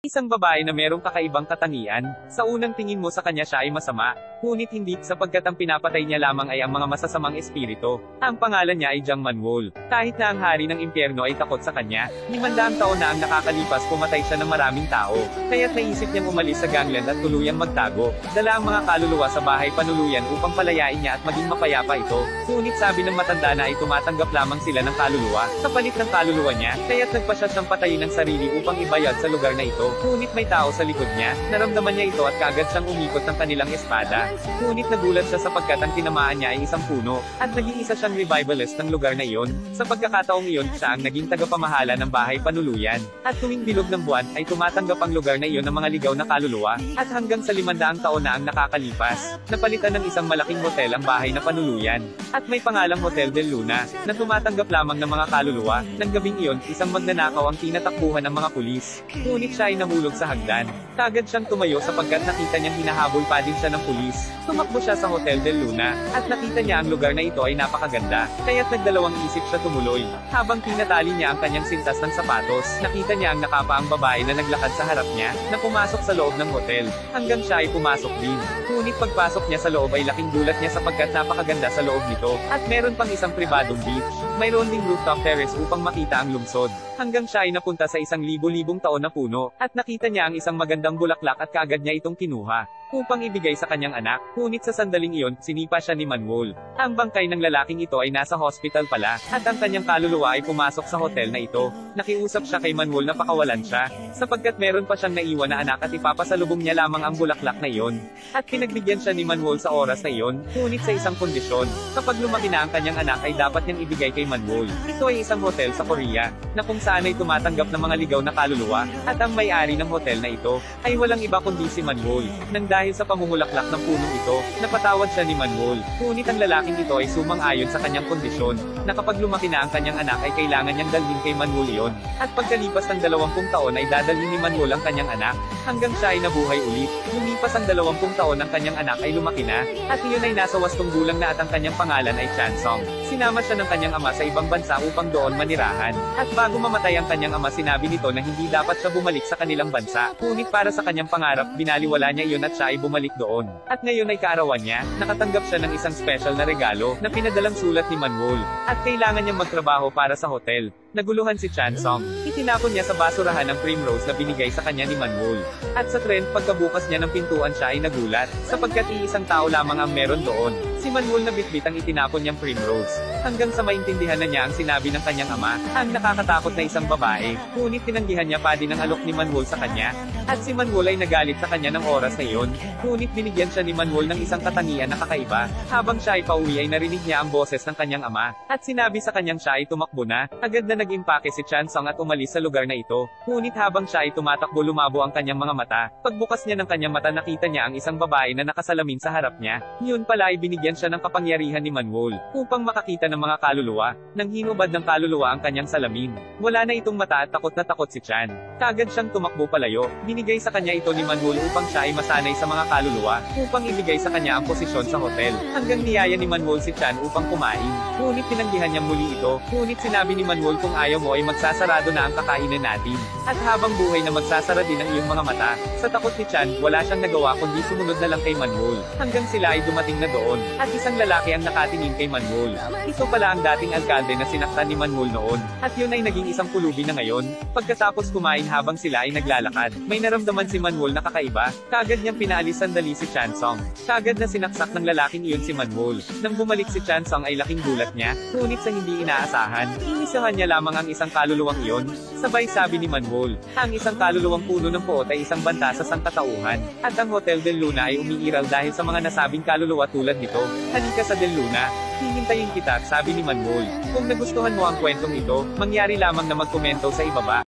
Isang babae na merong kakaibang katangian, sa unang tingin mo sa kanya siya ay masama, ngunit hindi sapagkat ang pinapatay niya lamang ay ang mga masasamang espiritu. Ang pangalan niya ay Jiang Manwol. Kahit na ang hari ng impyerno ay takot sa kanya, limandaang taon na ang nakakalipas pumatay siya ng maraming tao, kaya't naisip niyang umalis sa gangland at tuluyang magtago. Dala ang mga kaluluwa sa bahay panuluyan upang palayain niya at maging mapayapa ito. Ngunit sabi ng matanda na ay tumatanggap lamang sila ng kaluluwa, sa palit ng kaluluwa niya, kaya't nagpasya siyang patayin ng sarili upang ibayad sa lugar na ito. Ngunit may tao sa likod niya, naramdaman niya ito at kaagad siyang umikot ng kanilang espada. Ngunit nagulat siya sapagkat ang tinamaan niya ay isang puno, at naging isa siyang revivalist ng lugar na iyon. Sa pagkakataong iyon, siya ang naging tagapamahala ng bahay panuluyan. At tuwing bilog ng buwan, ay tumatanggap ang lugar na iyon ng mga ligaw na kaluluwa, at hanggang sa limandaang taon na ang nakakalipas, napalitan ng isang malaking hotel ang bahay na panuluyan. At may pangalang Hotel del Luna, na tumatanggap lamang ng mga kaluluwa. Nang gabing iyon, isang magnanakaw ang tinatakbuhan ng mga pulis. Ngunit siya ay nahulog sa hagdan. Kagad siyang tumayo sapagkat nakita niyang hinahabol pa din siya ng pulis. Tumakbo siya sa Hotel del Luna, at nakita niya ang lugar na ito ay napakaganda, kaya't nagdalawang isip siya tumuloy. Habang tinatali niya ang kanyang sintas ng sapatos, nakita niya ang nakapaang babae na naglakad sa harap niya, na pumasok sa loob ng hotel. Hanggang siya ay pumasok din. Ngunit pagpasok niya sa loob ay laking gulat niya sapagkat napakaganda sa loob nito, at meron pang isang pribadong beach. Mayroon ding rooftop terrace upang makita ang lungsod. Hanggang siya ay napunta sa isang libo-libong taon na puno, at nakita niya ang isang magandang bulaklak at kaagad niya itong kinuha upang ibigay sa kanyang anak. Ngunit sa sandaling iyon, sinipa siya ni Manuel. Ang bangkay ng lalaking ito ay nasa hospital pala, at ang kanyang kaluluwa ay pumasok sa hotel na ito. Nakiusap siya kay Manuel na pakawalan siya, sapagkat meron pa siyang naiwan na anak at ipapasalubong niya lamang ang bulaklak na iyon. At pinagbigyan siya ni Manuel sa oras na iyon, ngunit sa isang kondisyon. Kapag lumaki na ang kanyang anak ay dapat niyang ibigay kay Manuel. Ito ay isang hotel sa Korea, na kung saan ay tumatanggap ng mga ligaw na kaluluwa, at ang may-ari ng hotel na ito, ay walang iba kundi si Manuel. Nang dahil sa pamumulaklak ng punong ito, napatawad siya ni Manuel. Ngunit ang lalaking ito ay sumang-ayon sa kanyang kondisyon, na kapag lumaki na ang kanyang anak ay kailangan niyang dalhin kay Manuel iyon. At pagkalipas ng 20 taon ay dadalhin ni Manuel ang kanyang anak, hanggang siya ay nabuhay ulit. Lumipas ang 20 taon ang kanyang anak ay lumaki na, at iyon ay nasa wastong gulang na at ang kanyang pangalan ay Chansong. Sinama siya ng kanyang ama sa ibang bansa upang doon manirahan. At bago mamatay ang kanyang ama sinabi nito na hindi dapat siya bumalik sa kanilang bansa. Ngunit para sa kanyang pangarap, binaliwala niya iyon at siya ay bumalik doon. At ngayon ay kaarawan niya, nakatanggap siya ng isang special na regalo, na pinadalang sulat ni Manuel. At kailangan niyang magtrabaho para sa hotel. Naguluhan si Chansong. Itinapon niya sa basurahan ang primrose na binigay sa kanya ni Manuel. At sa trend, pagkabukas niya ng pintuan siya ay nagulat, sapagkat iisang tao lamang ang meron doon. Si Manuel na bitbit ang itinapon niyang primrose. Hanggang sa maintindihan na niya ang sinabi ng kanyang ama, ang nakakatakot na isang babae. Ngunit tinanggihan niya pa din ang alok ni Manuel sa kanya. At si Manuel ay nagalit sa kanya ng oras na iyon. Ngunit binigyan siya ni Manuel ng isang katangian na kakaiba. Habang siya ay pauwi ay narinig niya ang boses ng kanyang ama. At sinabi sa kanyang siya ay tumakbo na. Agad na nag-impake si Chansong at umalis sa lugar na ito. Ngunit habang siya ay tumatakbo lumabo ang kanyang mga mata. Pagbukas niya ng kanyang mata nakita niya ang isang babae na nakasalamin sa harap niya. Yun pala ay binigyan siya ng kapangyarihan ni Manuel upang makakita ng mga kaluluwa. Nang hinubad ng kaluluwa ang kanyang salamin. Wala na itong mata at takot na takot si Chan. Kagad siyang tumakbo palayo. Binigay sa kanya ito ni Manuel upang siya ay masanay sa mga kaluluwa, upang ibigay sa kanya ang posisyon sa hotel. Hanggang niyaya ni Manuel si Chan upang kumain. Ngunit tinanggihan niya muli ito. Ngunit sinabi ni Manuel kung ayaw mo ay magsasarado na ang kakainin natin. At habang buhay na magsasara din ang iyong mga mata, sa takot ni Chan, wala siyang nagawa kundi sumunod na lang kay Manuel. Hanggang sila ay dumating na doon, at isang lalaki ang nakatingin kay Manuel. Ito pala ang dating alkalde na sinaktan ni Manuel noon, at yun ay naging isang pulubi na ngayon. Pagkatapos kumain habang sila ay naglalakad, may naramdaman si Manuel na kakaiba, kagad niyang pinaalis sandali si Chansong. Kagad na sinaksak ng lalaking iyon si Manuel. Nang bumalik si Chansong ay laking gulat niya, ngunit sa hindi inaasahan, inisahan niya lamang ang isang kaluluwang iyon. Sabay sabi ni Manuel, ang isang kaluluwang puno ng puot ay isang banta sa sangkatauhan, at ang Hotel del Luna ay umiiral dahil sa mga nasabing kaluluwa tulad nito. Halika sa del Luna, hihintayin kita, sabi ni Manuel. Kung nagustuhan mo ang kwentong ito, mangyari lamang na magkomento sa ibaba.